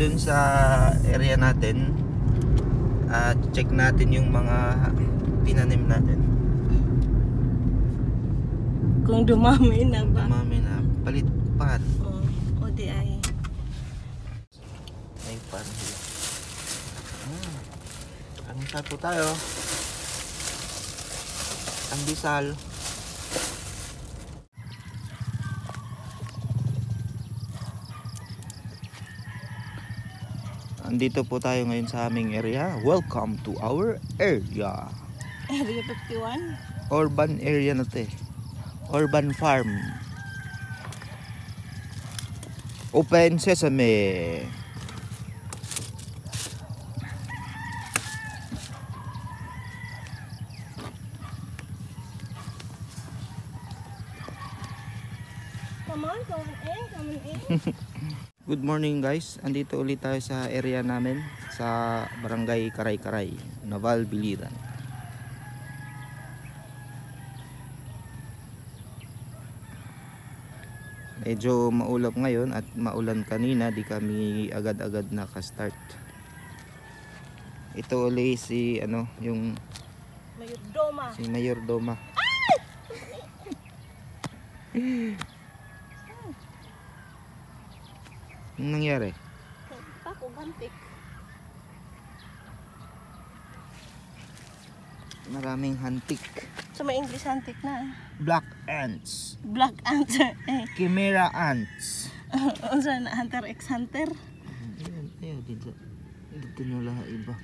dun sa area natin. At check natin yung mga tinanim natin. Kung dumami na ba? Dumami na. Palit pat. Oh, o di ay. Ay, parang. Anong saan po tayo? Ang bisal. Andito po tayo ngayon sa aming area. Welcome to our area. Area 51. Urban area na to eh. Urban farm. Open sesame. Come on, come in, come in. Good morning guys. Andito ulit tayo sa area namin sa Barangay Karay-Karay, Naval Biliran. Medyo maulap ngayon at maulan kanina, di kami agad-agad naka-start. Ito ulit si ano, yung Mayordoma. si Mayor Doma. Anong nangyari? Pako, gantik. Maraming hantik. So may English antik na. Black ants. Black answer. Eh, Chimera ants. unsa na hunter x hunter. Ayan, ayan, dito. Dito na lahat iba.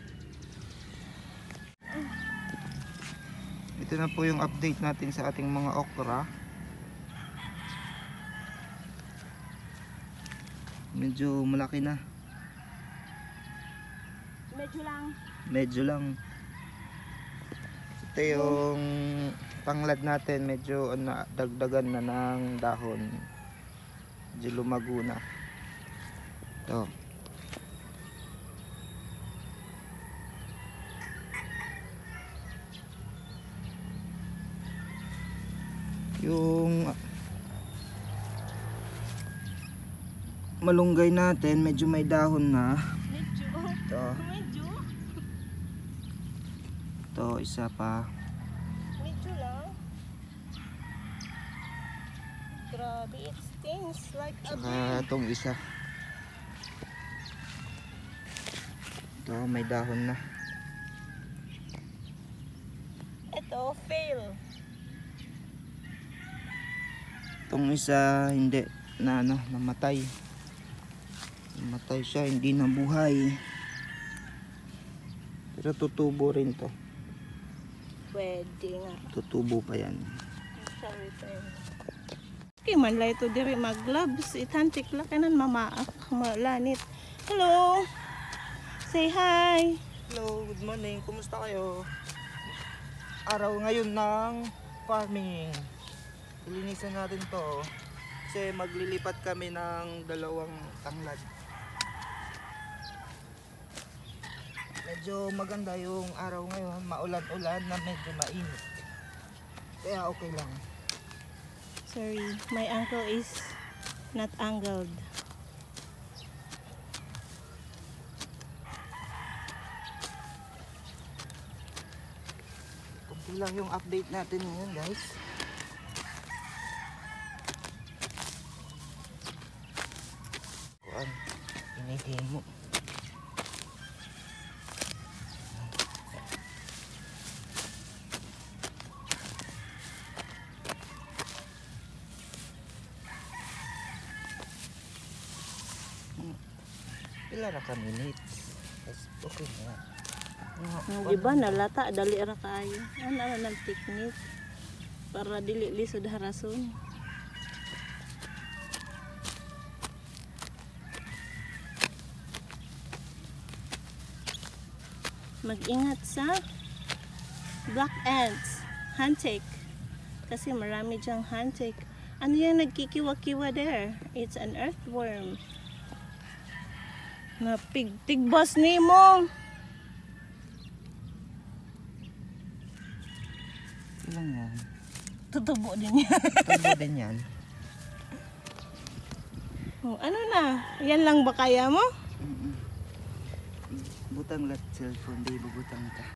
Ito na po yung update natin sa ating mga okra. Medyo malaki na. Medyo lang. Medyo lang. Ito yung tanglad natin. Medyo ano, dagdagan na ng dahon. Medyo lumago na. Ito. Yung malunggay natin medyo may dahon na. Medyo. Ito. Medyo. Ito, isa pa. Medyo lang. Grabe, it stings like a bee. itong isa. Ito, may dahon na. Ito, fail. Itong isa, hindi na ano, namatay. Namatay siya, hindi nabuhay. Pero tutubo rin to. Pwede nga. Tutubo pa yan. Sorry. Okay, man lay to diri mag-gloves. Itantik la kanan mamaak. Malanit. Hello! Say hi! Hello, good morning. Kumusta kayo? Araw ngayon ng farming. Ilinisan natin to. Kasi maglilipat kami ng dalawang tanglad. Medyo maganda yung araw ngayon. Maulan-ulan na medyo mainit. Kaya okay lang. Sorry, my ankle is not angled. Kunti lang yung update natin ngayon guys. Kuan, inihimo. Pila na ka minutes. Yes, okay na. Ang iba nalata, dali ra kaayo. Ano na ng technique para dili lisod harason. Mag-ingat sa black ants, handtake. Kasi marami diyang handtake. Ano yung nagkikiwa-kiwa there? It's an earthworm. Napigtigbas ni mo. Ilang yan? Tutubo din yan. Tutubo din yan. Oh, ano na? Yan lang ba kaya mo? Butang lahat cellphone. Di bubutang ka.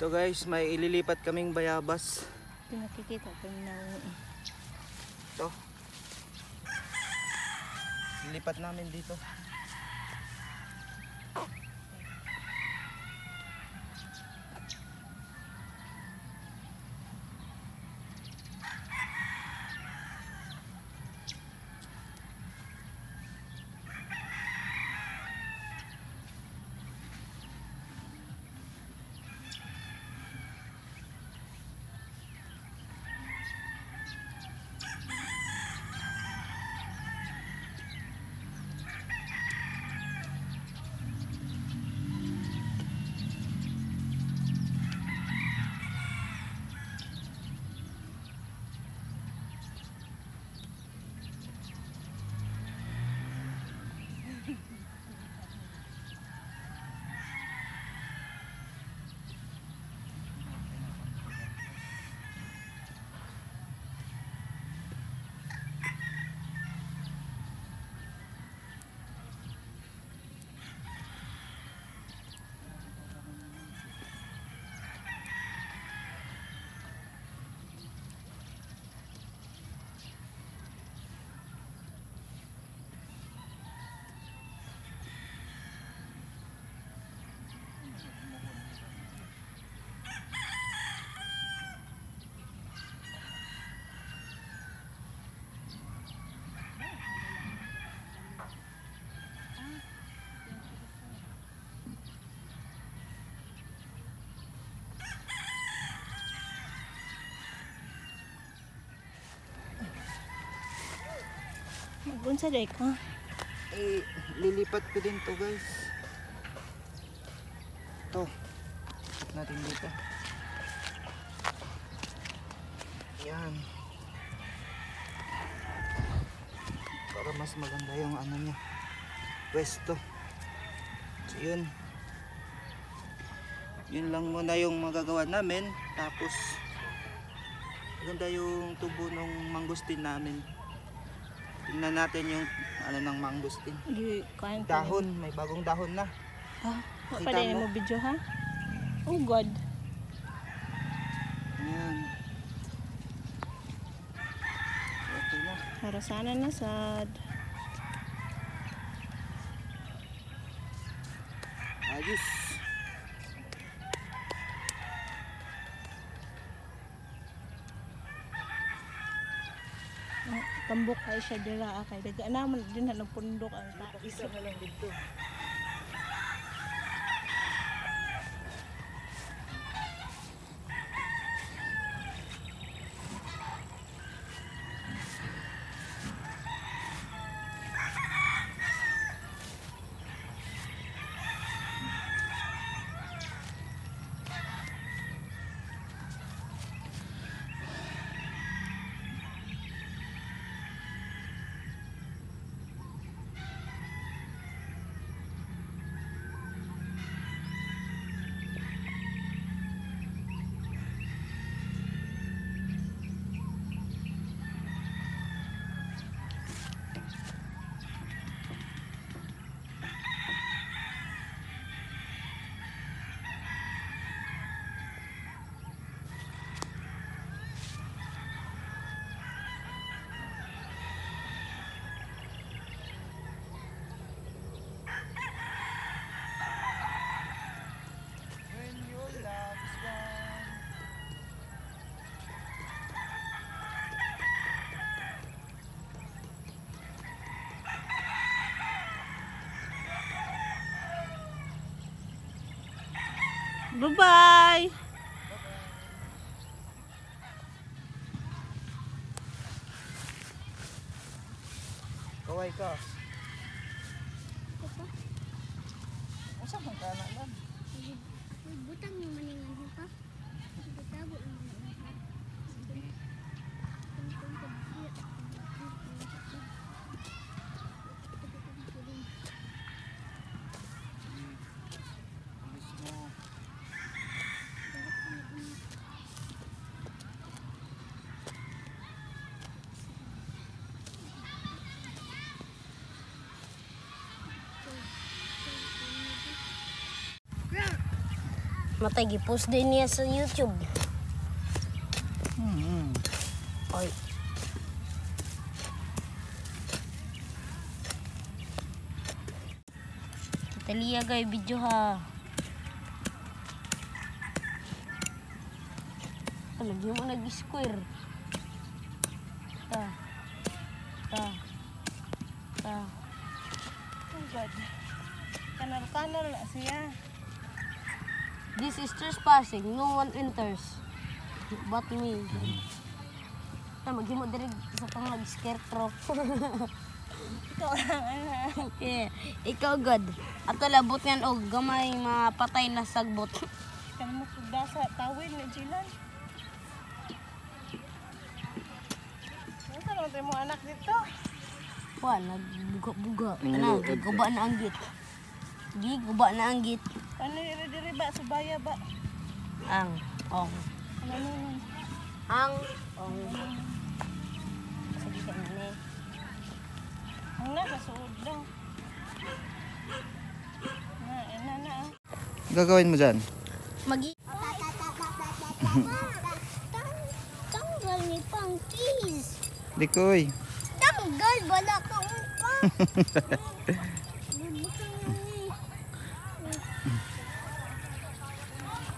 Ito guys, may ililipat kaming bayabas. Ito nakikita ko na. Ito. Lilipat namin dito. Unsa day ko? Eh, lilipat ko din to guys. natin dito. Yan para mas maganda yung ano niya pwesto. So yun. Yun lang muna yung magagawa namin. Tapos maganda yung tubo ng mangustin namin. Tingnan natin yung ano ng mangustin. Dahon. may bagong dahon na. Ha? Kita mo? mo video ha? Oh God. Ayan. Ito na. Para sana na sad. Ayos. Oh, tambok ay siya dira ah, kay daga naman din na nagpundok ang isa na lang dito. Bye-bye. Kaway ka. Asa man ka na lang? Butang yung maningan. Mata gipos din niya sa YouTube. Hmm. Oy. Kita lihat guys video ha. Ano yung mo nag-square? Ta. Ta. Ta. Kan oh God. Kanal-kanal na siya. This is trespassing. No one enters. But me. Na maghimo diri sa panglag scarecrow. Ikaw lang. yeah. Ikaw god. Ato labot yan og gamay mapatay na sagbot. Kan mo sugda sa tawil ni Jilan. Ano lang mo anak dito? Wala, nagbuga-buga. Ano, guba na ang git. Giguba na ang git. Ano iri diri ba subaya ba? Ang ong. Ano nun? Ang ong. Sige ka nani. Ano? Ang nasa suod lang. Na, na, na. Ah. Gagawin mo dyan? Magi. Tanggal ni pang cheese. Dikoy. Tanggal, wala ka pang.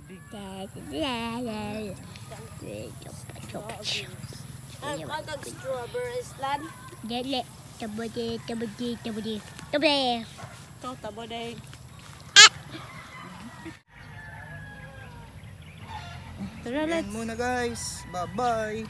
tubig. Ang pagkag strawberries lan? Dili. Tabodi, tabodi, tabodi. Tabodi. Ito, tabodi. Ah! Tara, let's. Muna guys. Bye-bye.